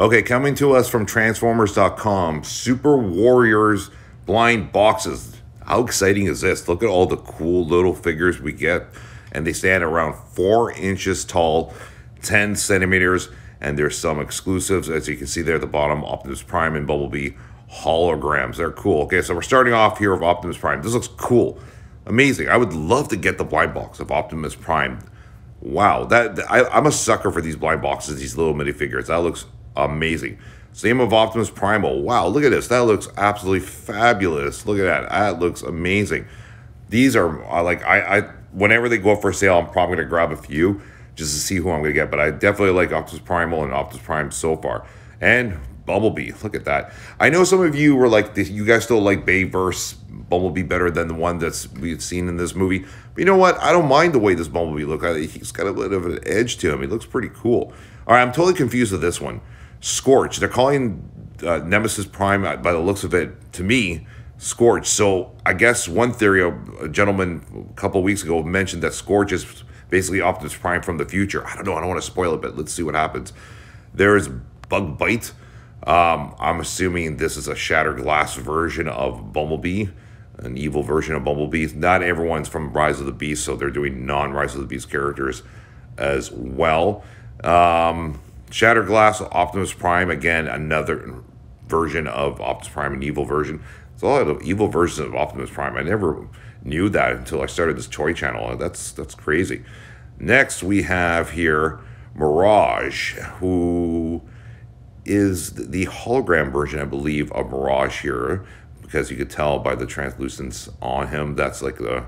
Okay, coming to us from Transformers.com, Super Warriors blind boxes. How exciting is this? Look at all the cool little figures we get. And they stand around four inches tall, 10 centimeters. And there's some exclusives, as you can see there at the bottom Optimus Prime and Bumblebee holograms. They're cool. Okay, so we're starting off here with Optimus Prime. This looks cool. Amazing. I would love to get the blind box of Optimus Prime. Wow, that I, I'm a sucker for these blind boxes, these little minifigures. That looks amazing. Same of Optimus Primal. Wow, look at this. That looks absolutely fabulous. Look at that. That looks amazing. These are uh, like I, I whenever they go up for sale, I'm probably gonna grab a few just to see who I'm gonna get. But I definitely like Optimus Primal and Optimus Prime so far. And Bumblebee, look at that. I know some of you were like, you guys still like Bayverse Bumblebee better than the one that's we've seen in this movie. But you know what? I don't mind the way this Bumblebee looks. He's got a bit of an edge to him. He looks pretty cool. All right, I'm totally confused with this one. Scorch. They're calling uh, Nemesis Prime, uh, by the looks of it, to me, Scorch. So I guess one theory, a gentleman a couple weeks ago mentioned that Scorch is basically Optimus Prime from the future. I don't know. I don't want to spoil it, but let's see what happens. There's Bug Bite. Um, I'm assuming this is a shattered glass version of Bumblebee, an evil version of Bumblebee. Not everyone's from Rise of the Beast, so they're doing non Rise of the Beast characters as well. Um, Shattered Glass, Optimus Prime, again, another version of Optimus Prime, an evil version. There's a lot of evil versions of Optimus Prime. I never knew that until I started this toy channel. That's that's crazy. Next, we have here Mirage, who is the hologram version, I believe, of Mirage here, because you could tell by the translucence on him. That's like the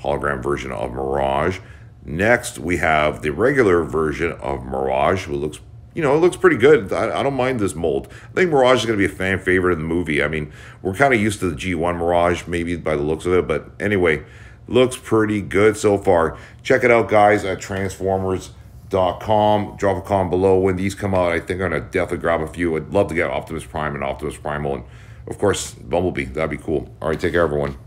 hologram version of Mirage. Next, we have the regular version of Mirage, who looks, you know, it looks pretty good. I, I don't mind this mold. I think Mirage is going to be a fan favorite in the movie. I mean, we're kind of used to the G1 Mirage, maybe by the looks of it, but anyway, looks pretty good so far. Check it out, guys, at Transformers.com. Drop a comment below when these come out. I think I'm going to definitely grab a few. I'd love to get Optimus Prime and Optimus Primal, and of course, Bumblebee. That'd be cool. All right, take care, everyone.